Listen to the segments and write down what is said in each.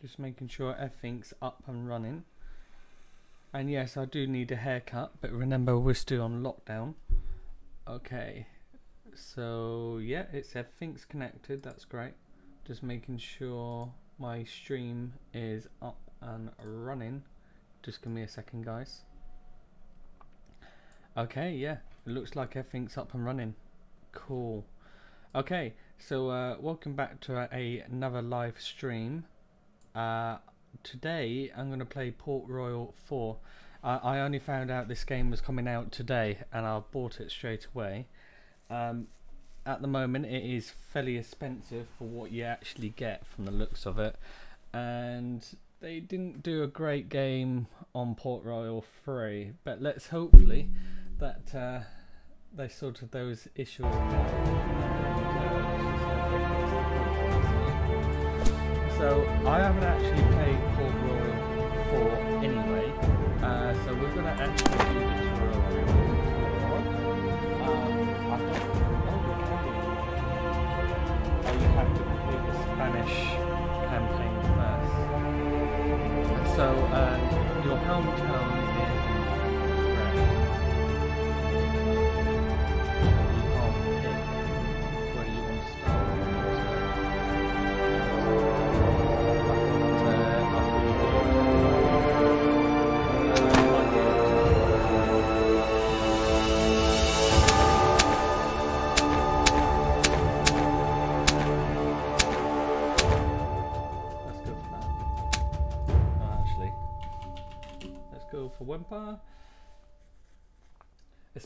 Just making sure everything's up and running. And yes, I do need a haircut, but remember we're still on lockdown. Okay, so yeah, it's everything's connected. That's great. Just making sure my stream is up and running. Just give me a second, guys. Okay, yeah, it looks like everything's up and running. Cool. Okay, so uh, welcome back to a, another live stream. Uh, today I'm going to play Port Royale 4. Uh, I only found out this game was coming out today and I bought it straight away. Um, at the moment it is fairly expensive for what you actually get from the looks of it and they didn't do a great game on Port Royale 3 but let's hopefully that uh, they sorted those issues So I haven't actually played Port Royale 4 anyway, uh, so we're going to actually do the tutorial. Um, I think, oh, you have to complete the Spanish campaign first. So uh, your hometown Wampa.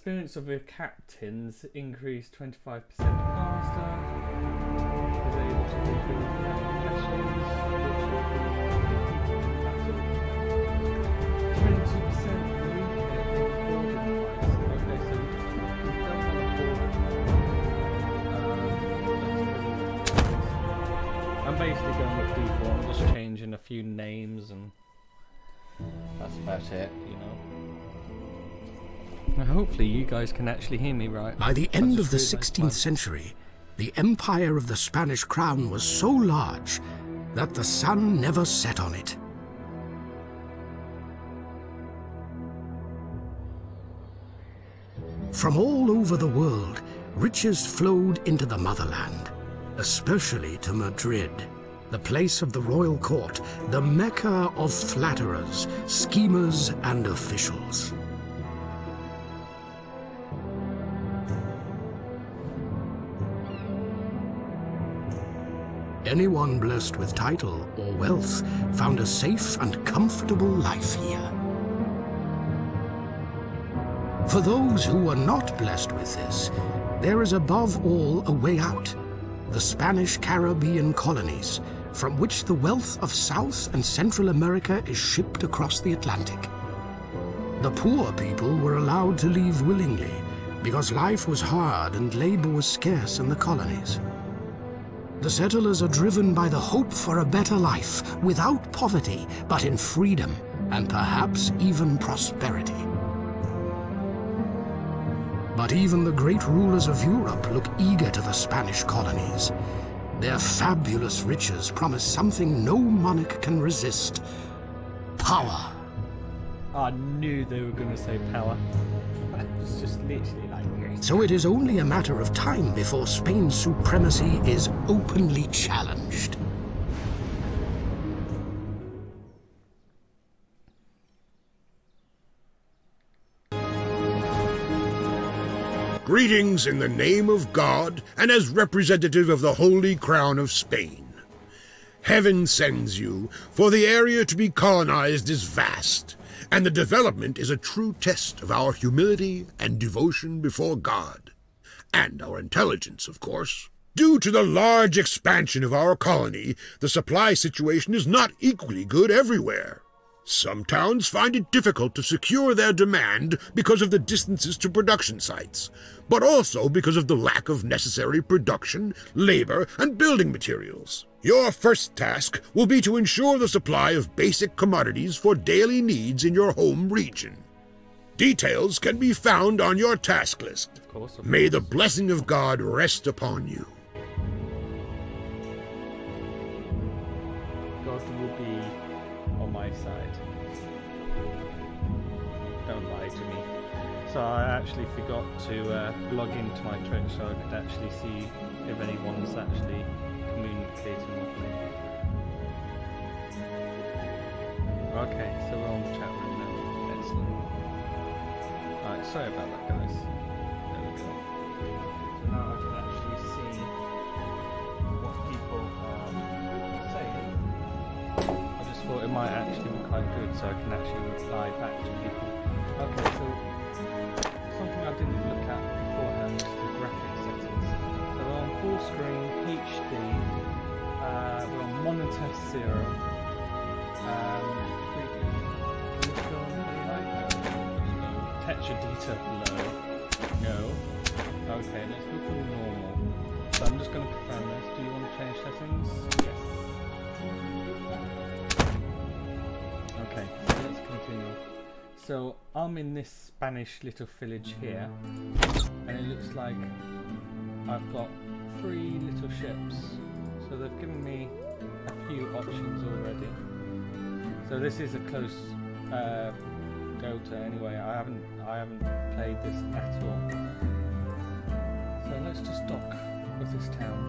Experience of your captains increased 25% faster. Is able to rebuild vessels, Twenty percent weaker in boarding fights. Okay, so we just we don't have a board. Um, I'm basically going with default. I'm just changing a few names and that's about it, you know. Now hopefully you guys can actually hear me right. By the end of the 16th century, the empire of the Spanish crown was so large that the sun never set on it. From all over the world, riches flowed into the motherland, especially to Madrid the place of the royal court, the mecca of flatterers, schemers, and officials. Anyone blessed with title or wealth found a safe and comfortable life here. For those who were not blessed with this, there is above all a way out, the Spanish Caribbean colonies, from which the wealth of South and Central America is shipped across the Atlantic. The poor people were allowed to leave willingly because life was hard and labor was scarce in the colonies. The settlers are driven by the hope for a better life without poverty, but in freedom and perhaps even prosperity. But even the great rulers of Europe look eager to the Spanish colonies. Their fabulous riches promise something no monarch can resist. Power. I knew they were going to say power. It's just literally. So it is only a matter of time before Spain's supremacy is openly challenged. Greetings in the name of God and as representative of the Holy Crown of Spain. Heaven sends you, for the area to be colonized is vast, and the development is a true test of our humility and devotion before God. And our intelligence, of course. Due to the large expansion of our colony, the supply situation is not equally good everywhere. Some towns find it difficult to secure their demand because of the distances to production sites, but also because of the lack of necessary production, labor, and building materials. Your first task will be to ensure the supply of basic commodities for daily needs in your home region. Details can be found on your task list. Of course, of May course. the blessing of God rest upon you. So I actually forgot to uh, log into my Twitch so I could actually see if anyone's actually communicating with me. Okay, so we're on the chat room now. Excellent. Alright, sorry about that guys. There we go. So now I can actually see what people are saying. I just thought it might actually be quite good so I can actually reply back to people. Okay, so I didn't look at beforehand is the graphic settings. So we're on full screen, HD, uh, we're on monitor zero. Um, 3D, little light, no. Texture detail low. No. Okay, let's go for normal. So I'm just going to confirm this. Do you want to change settings? Yes. Okay, so let's continue. So I'm in this Spanish little village here, and it looks like I've got three little ships. So they've given me a few options already. So this is a close uh, Dota anyway. I haven't I haven't played this at all. So let's just dock with this town.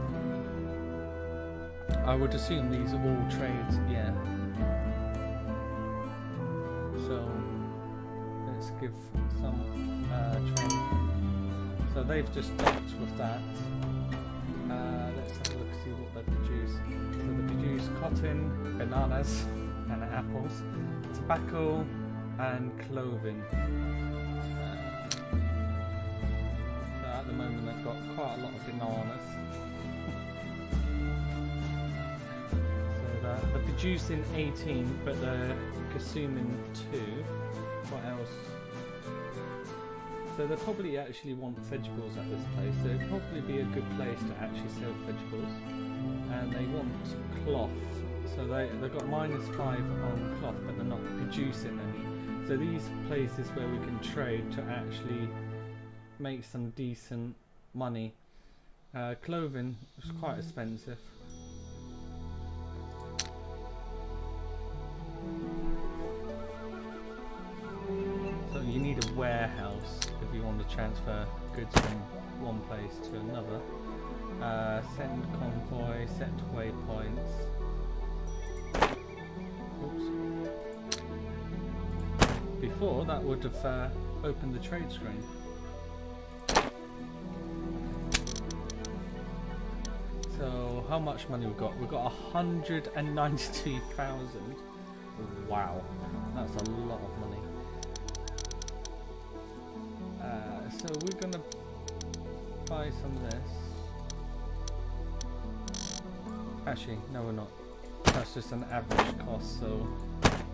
I would assume these are all trades, yeah. Give some uh, training. So they've just docked with that. Uh, let's have a look see what they produce. So they produce cotton, bananas, and apples, tobacco, and clothing. So at the moment they've got quite a lot of bananas. so they're, producing 18, but they're consuming 2. What else? So they probably actually want vegetables at this place. So it'd probably be a good place to actually sell vegetables. And they want cloth. So they they've got minus five on cloth, but they're not producing any. So these places where we can trade to actually make some decent money. Uh, clothing is quite expensive. To transfer goods from one place to another. Uh, send convoy, set waypoints. Oops. Before that would have uh, opened the trade screen. So how much money we've got? We've got 192,000. Wow, that's a lot of money. So we're gonna buy some of this. Actually, no we're not. That's just an average cost, so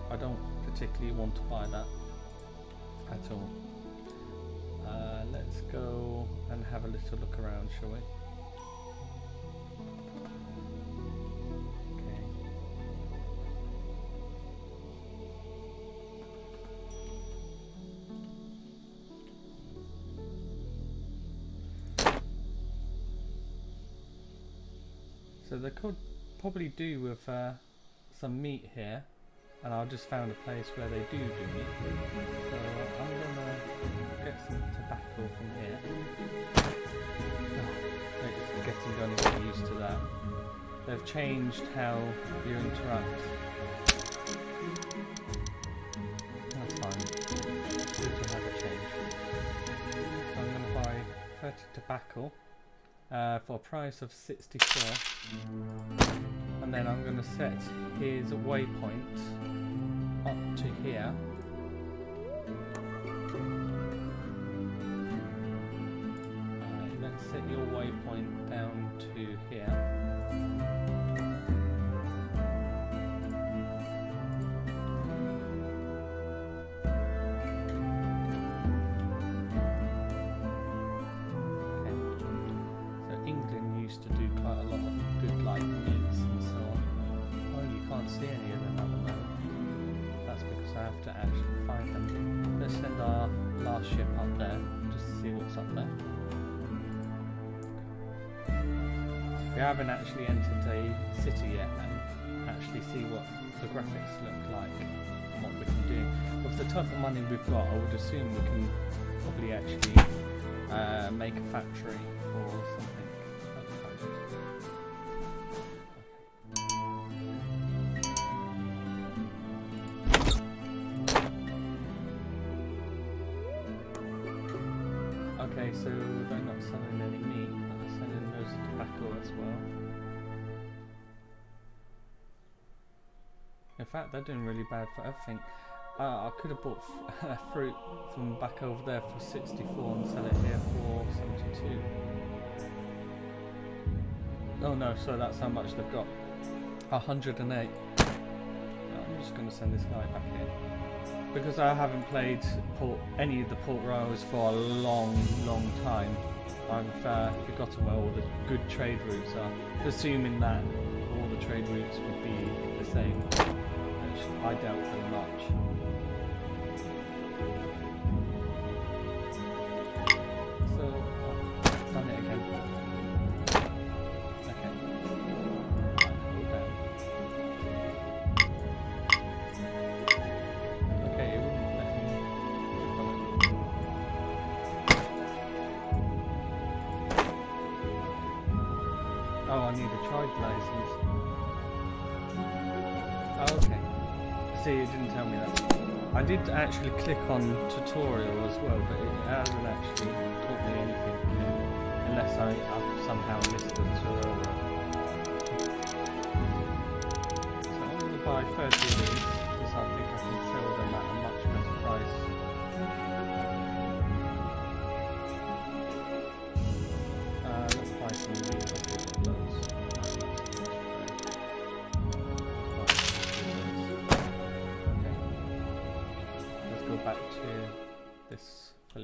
I don't particularly want to buy that at all. Uh, let's go and have a little look around, shall we? So they could probably do with uh, some meat here, and I've just found a place where they do do meat. So I'm gonna get some tobacco from here. Oh, getting gonna get used to that. They've changed how you interact. That's fine. Good to have a change. So I'm gonna buy 30 tobacco uh, for a price of 64 and then I'm going to set his waypoint up to here. Uh, let's set your waypoint down to here We haven't actually entered a city yet and actually see what the graphics look like and what we can do. With the type of money we've got, I would assume we can probably actually uh, make a factory as well. In fact, they're doing really bad for everything. Uh, I could have bought fruit from back over there for 64 and sell it here for 72. Oh no, so that's how much they've got. 108. I'm just going to send this guy back in. Because I haven't played port, any of the Port Royales for a long, long time, I've uh, forgotten where all the good trade routes are. Assuming that all the trade routes would be the same, which I doubt very much. I did actually click on tutorial as well, but it hasn't actually taught me anything unless I, I've somehow missed the tutorial. So I'm going to buy 30 of these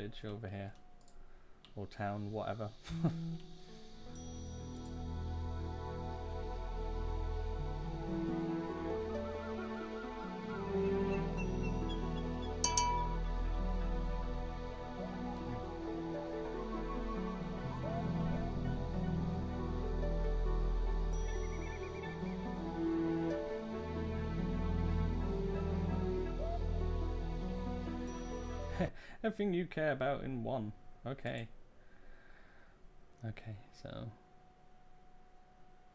village over here. Or town, whatever. Mm. Everything you care about in one. Okay. Okay, so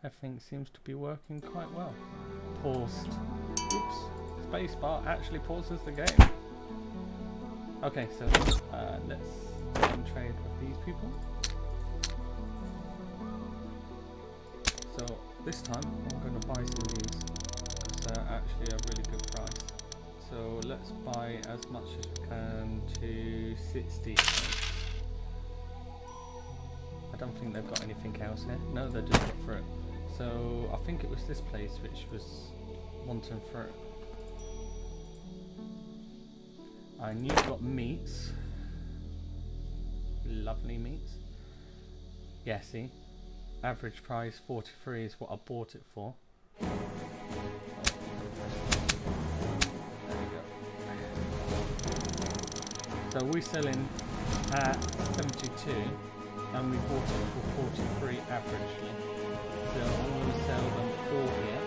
everything seems to be working quite well. Paused. Oops. Spacebar actually pauses the game. Okay, so uh, let's trade with these people. So this time I'm going to buy some of these they're actually a really good price. So let's buy as much as we can to 60. I don't think they've got anything else here. No, they're just got fruit. So I think it was this place which was wanting fruit. And you've got meats. Lovely meats. Yeah, see? Average price 43 is what I bought it for. So we're selling at 72 and we bought it for 43 averagely. So I'm going to sell them all here.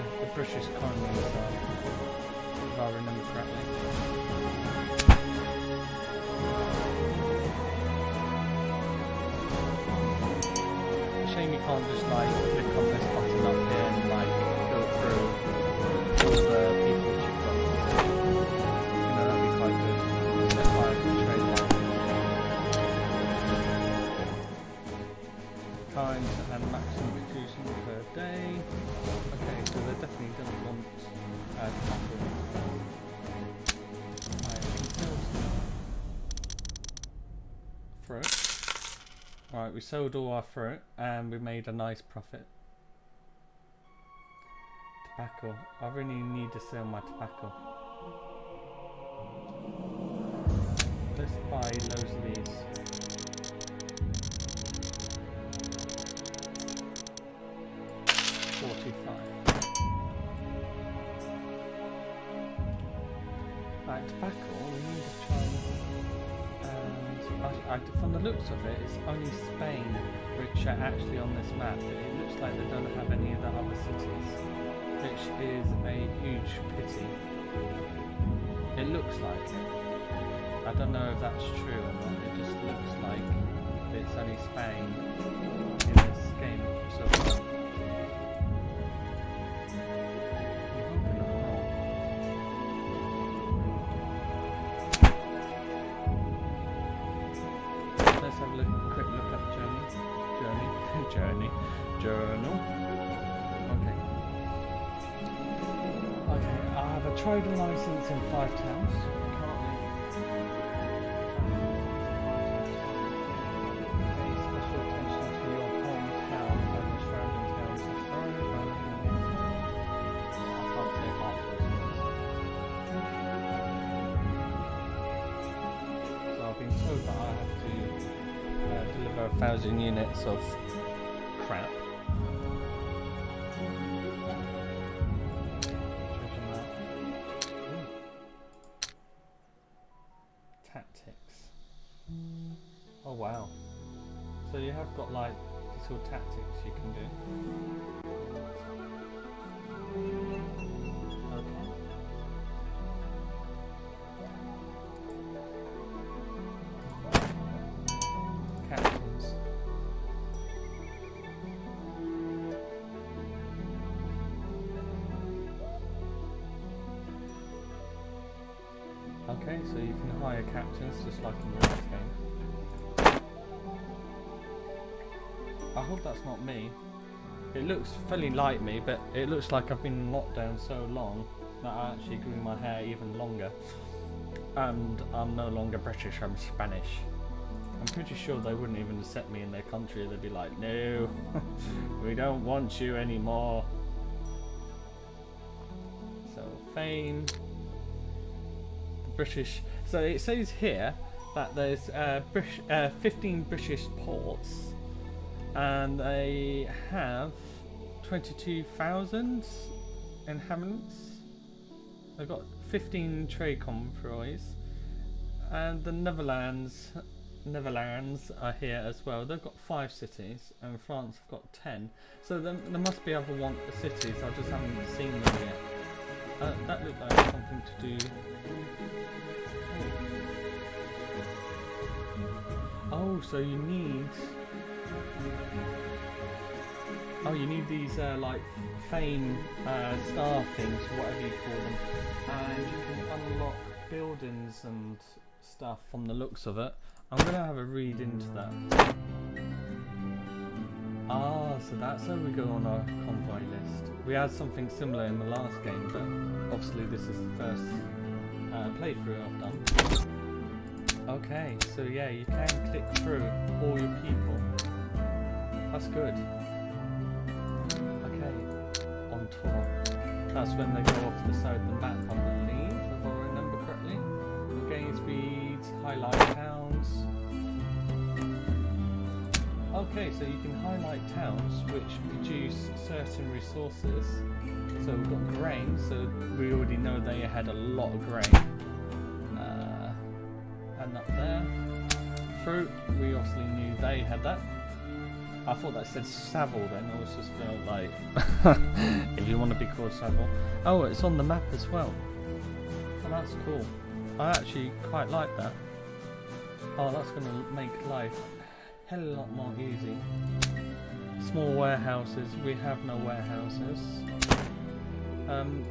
the British colonies are, uh, if I remember correctly. Shame you can't just like click on this button up here and like go through all the people that you've got. You know, that'd be quite good. That's why I trade Times and maximum producing per day. Don't want uh, anything else? Fruit. Right, we sold all our fruit and we made a nice profit. Tobacco. I really need to sell my tobacco. Let's buy loads of these. Forty-five. Right, tobacco. We need to try and and I, I, from the looks of it, it's only Spain which are actually on this map. It looks like they don't have any of the other cities, which is a huge pity. It looks like it. I don't know if that's true or not. It just looks like it's only Spain in this game so far. Can't say half those words. So I've been told that I have to uh, deliver a thousand units of of tactics you can do. Okay. So you can hire captains just like in the I hope that's not me. It looks fairly like me, but it looks like I've been locked down so long that I actually grew my hair even longer. And I'm no longer British, I'm Spanish. I'm pretty sure they wouldn't even accept me in their country. They'd be like, no, we don't want you anymore. So, fame. The British. So it says here that there's uh, uh, 15 British ports and they have 22,000 inhabitants. They've got 15 trade convoys, and the Netherlands, Netherlands are here as well. They've got five cities, and France have got 10. So there, there must be other one cities. I just haven't seen them yet. Uh, that looked like something to do. Oh, so you need. Oh, you need these uh, like fame uh, star things, whatever you call them, and you can unlock buildings and stuff from the looks of it. I'm gonna have a read into that. Ah, so that's how we go on our convoy list. We had something similar in the last game, but obviously this is the first uh, playthrough I've done. Okay, so yeah, you can click through all your people. That's good. Okay, on tour. That's when they go off to the side of the map, I believe, if I remember correctly. Game speeds, highlight towns. Okay, so you can highlight towns which produce certain resources. So we've got grain, so we already know they had a lot of grain. Uh, and up there. Fruit, we obviously knew they had that. I thought that said Savile then, I was just felt like, if you want to be called Savile. Oh, it's on the map as well. Oh, that's cool. I actually quite like that. Oh, that's going to make life a hell of a lot more easy. small warehouses. We have no warehouses. Um,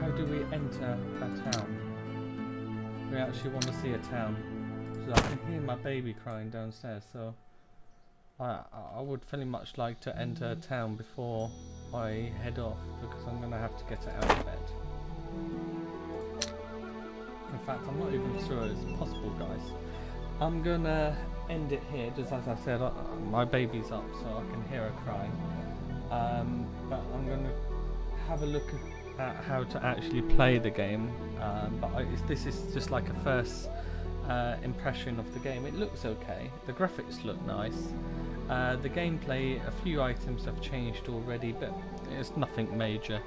how do we enter a town? We actually want to see a town. So I can hear my baby crying downstairs, so I, I would very much like to enter town before I head off because I'm going to have to get it out of bed. In fact, I'm not even sure it's possible, guys. I'm going to end it here, just as I said, uh, my baby's up so I can hear her crying. Um, but I'm going to have a look at how to actually play the game. Um, but I, this is just like a first uh, impression of the game. It looks okay. The graphics look nice. Uh, the gameplay, a few items have changed already, but it's nothing major.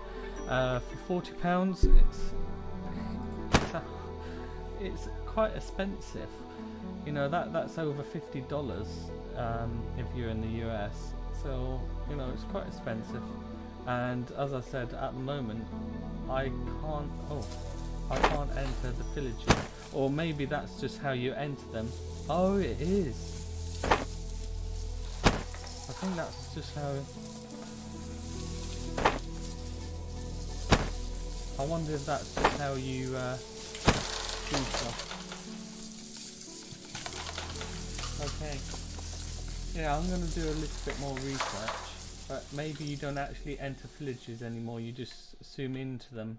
Uh, for forty pounds, it's it's, a, it's, quite expensive. You know that that's over fifty dollars um, if you're in the US. So you know it's quite expensive. And as I said, at the moment, I can't. Oh, I can't enter the villages. Or maybe that's just how you enter them. Oh, it is. I think that's just how... I wonder if that's just how you uh, do stuff. Okay. Yeah, I'm going to do a little bit more research. But maybe you don't actually enter villages anymore, you just zoom into them.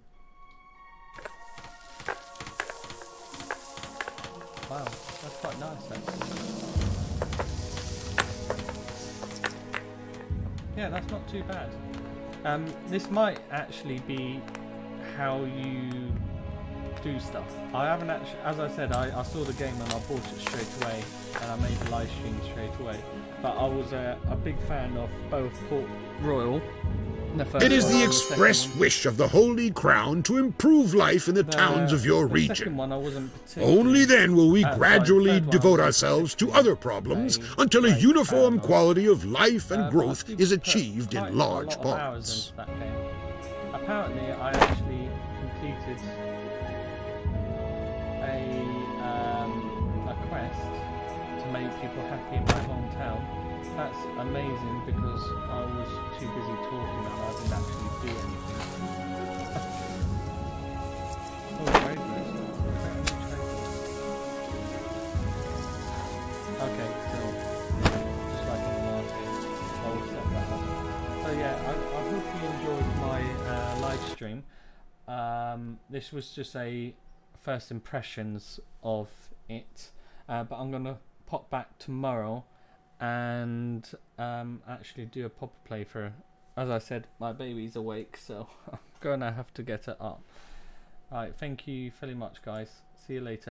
Wow, that's quite nice actually. Yeah, that's not too bad. Um, this might actually be how you do stuff. I haven't actually, as I said, I, I saw the game and I bought it straight away and I made the live stream straight away. But I was a, a big fan of both Port Royale it is the express wish of the Holy Crown to improve life in the, the towns of your region. Only then will we gradually devote ourselves to other problems until a uniform quality of life and uh, growth is achieved in large parts. Apparently, I actually completed people happy in my hometown that's amazing because I was too busy talking and I didn't actually do anything. oh, very. Okay, so just like in the last game, I will set that up. So yeah, I, I hope you enjoyed my uh, live stream. Um, this was just a first impressions of it, uh, but I'm gonna pop back tomorrow and um, actually do a proper playthrough. As I said, my baby's awake, so I'm gonna have to get it up. Alright, thank you very much, guys. See you later.